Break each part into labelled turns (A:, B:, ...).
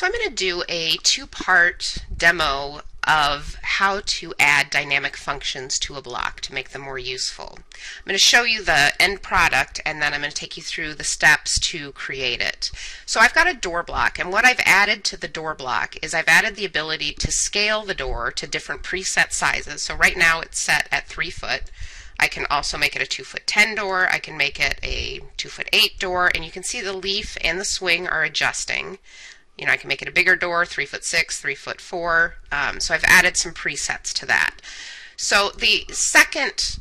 A: So I'm going to do a two-part demo of how to add dynamic functions to a block to make them more useful. I'm going to show you the end product and then I'm going to take you through the steps to create it. So I've got a door block and what I've added to the door block is I've added the ability to scale the door to different preset sizes. So right now it's set at 3 foot. I can also make it a 2 foot 10 door, I can make it a 2 foot 8 door, and you can see the leaf and the swing are adjusting. You know, I can make it a bigger door, three foot six, three foot four. Um, so I've added some presets to that. So the second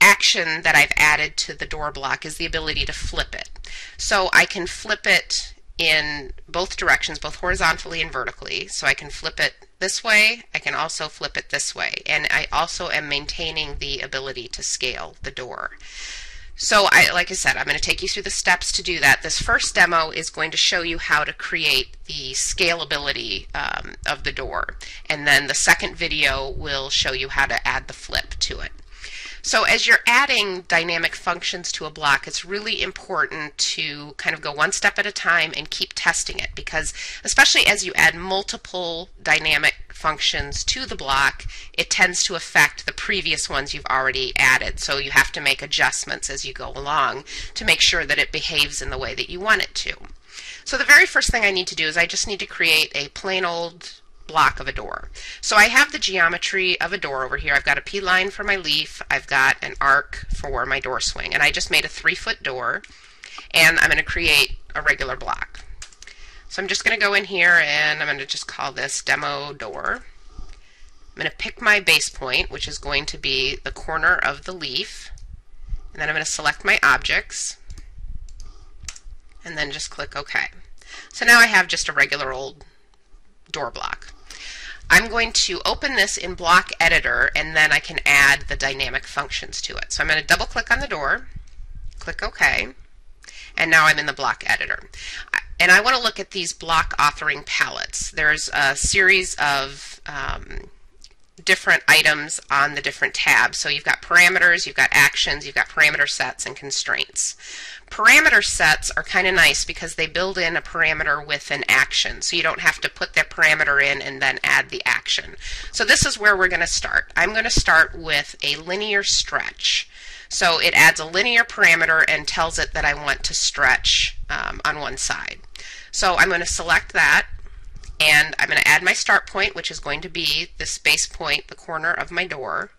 A: action that I've added to the door block is the ability to flip it. So I can flip it in both directions, both horizontally and vertically. So I can flip it this way, I can also flip it this way. And I also am maintaining the ability to scale the door. So I, like I said, I'm going to take you through the steps to do that. This first demo is going to show you how to create the scalability um, of the door. And then the second video will show you how to add the flip to it. So as you're adding dynamic functions to a block, it's really important to kind of go one step at a time and keep testing it because especially as you add multiple dynamic functions to the block, it tends to affect the previous ones you've already added. So you have to make adjustments as you go along to make sure that it behaves in the way that you want it to. So the very first thing I need to do is I just need to create a plain old block of a door. So I have the geometry of a door over here. I've got a P-line for my leaf. I've got an arc for my door swing. And I just made a three-foot door. And I'm going to create a regular block. So I'm just going to go in here and I'm going to just call this demo door. I'm going to pick my base point, which is going to be the corner of the leaf. And then I'm going to select my objects. And then just click OK. So now I have just a regular old door block. I'm going to open this in Block Editor and then I can add the dynamic functions to it. So I'm going to double click on the door, click OK, and now I'm in the Block Editor. And I want to look at these block authoring palettes. There's a series of um, different items on the different tabs. So you've got parameters, you've got actions, you've got parameter sets and constraints. Parameter sets are kind of nice because they build in a parameter with an action. So you don't have to put that parameter in and then add the action. So this is where we're going to start. I'm going to start with a linear stretch. So it adds a linear parameter and tells it that I want to stretch um, on one side. So I'm going to select that and I'm going to add my start point, which is going to be the space point, the corner of my door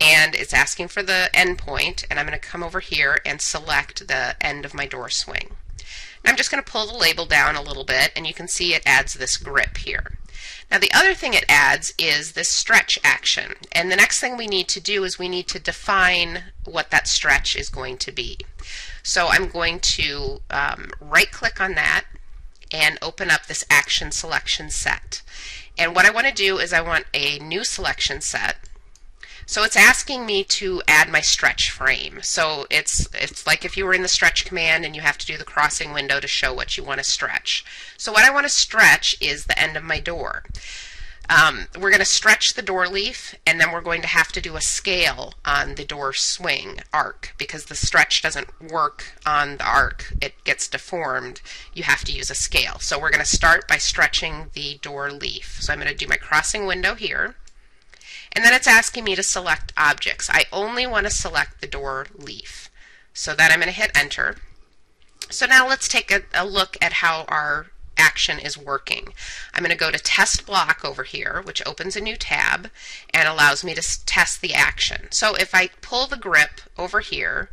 A: and it's asking for the end point and I'm going to come over here and select the end of my door swing. And I'm just going to pull the label down a little bit and you can see it adds this grip here. Now the other thing it adds is this stretch action and the next thing we need to do is we need to define what that stretch is going to be. So I'm going to um, right click on that and open up this action selection set. And what I want to do is I want a new selection set so it's asking me to add my stretch frame. So it's it's like if you were in the stretch command and you have to do the crossing window to show what you want to stretch. So what I want to stretch is the end of my door. Um, we're going to stretch the door leaf and then we're going to have to do a scale on the door swing arc because the stretch doesn't work on the arc. It gets deformed. You have to use a scale. So we're going to start by stretching the door leaf. So I'm going to do my crossing window here. And then it's asking me to select objects. I only want to select the door leaf. So then I'm going to hit enter. So now let's take a, a look at how our action is working. I'm going to go to test block over here, which opens a new tab and allows me to test the action. So if I pull the grip over here,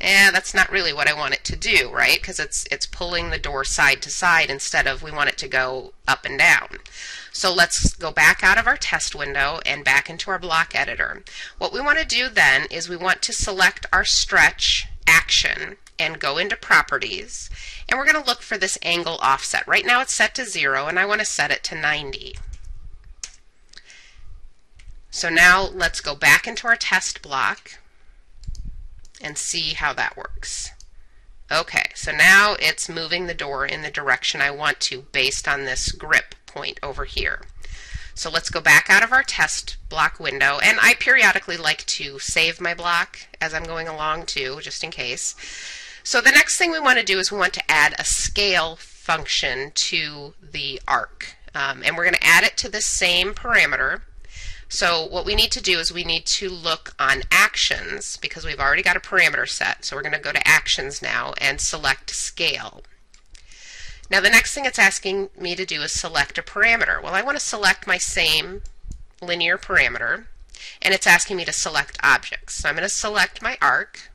A: eh, that's not really what I want it to do, right? Because it's, it's pulling the door side to side instead of we want it to go up and down. So let's go back out of our test window and back into our block editor. What we want to do then is we want to select our stretch action and go into properties and we're going to look for this angle offset. Right now it's set to 0 and I want to set it to 90. So now let's go back into our test block and see how that works. Okay, so now it's moving the door in the direction I want to based on this grip point over here. So let's go back out of our test block window, and I periodically like to save my block as I'm going along too, just in case. So the next thing we want to do is we want to add a scale function to the arc. Um, and we're going to add it to the same parameter. So what we need to do is we need to look on actions because we've already got a parameter set. So we're going to go to actions now and select scale. Now the next thing it's asking me to do is select a parameter. Well I want to select my same linear parameter and it's asking me to select objects. So I'm going to select my arc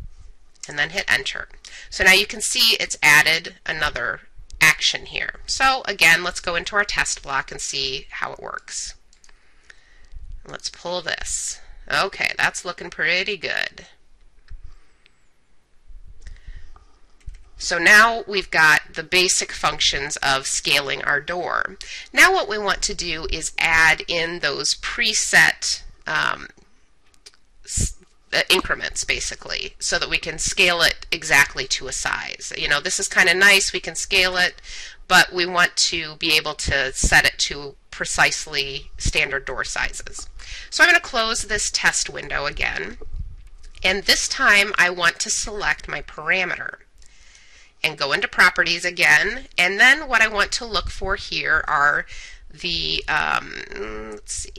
A: and then hit enter. So now you can see it's added another action here. So again, let's go into our test block and see how it works. Let's pull this. Okay, that's looking pretty good. So now we've got the basic functions of scaling our door. Now what we want to do is add in those preset um, uh, increments basically so that we can scale it exactly to a size. You know, this is kind of nice, we can scale it, but we want to be able to set it to precisely standard door sizes. So I'm going to close this test window again, and this time I want to select my parameter and go into properties again, and then what I want to look for here are the, um, let's see,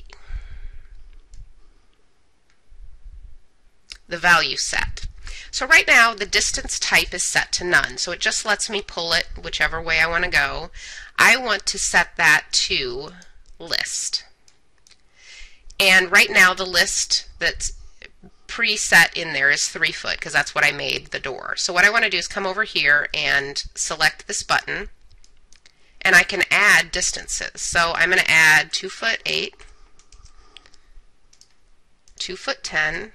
A: the value set. So right now the distance type is set to none, so it just lets me pull it whichever way I want to go. I want to set that to list. And right now the list that's preset in there is three foot because that's what I made the door. So what I want to do is come over here and select this button and I can add distances. So I'm going to add two foot eight, two foot ten,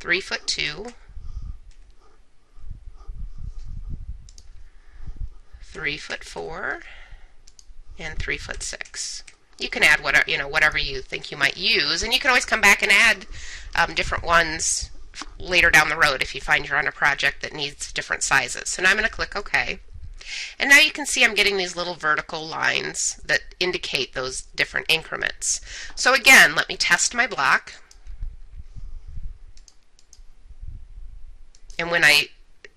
A: three foot two, three foot four, and three foot six. You can add whatever you know whatever you think you might use, and you can always come back and add um, different ones later down the road if you find you're on a project that needs different sizes. So now I'm going to click OK. And now you can see I'm getting these little vertical lines that indicate those different increments. So again, let me test my block. And when I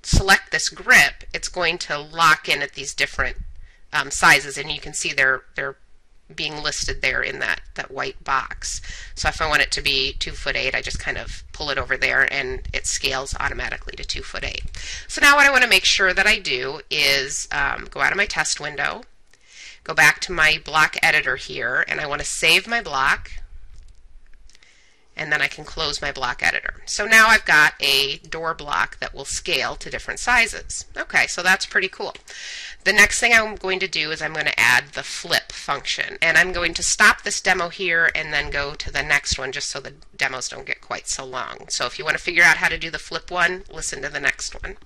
A: select this grip, it's going to lock in at these different um, sizes, and you can see they're they're being listed there in that that white box. So if I want it to be two foot eight, I just kind of pull it over there, and it scales automatically to two foot eight. So now what I want to make sure that I do is um, go out of my test window, go back to my block editor here, and I want to save my block and then I can close my block editor. So now I've got a door block that will scale to different sizes. Okay, so that's pretty cool. The next thing I'm going to do is I'm going to add the flip function. And I'm going to stop this demo here and then go to the next one just so the demos don't get quite so long. So if you want to figure out how to do the flip one, listen to the next one.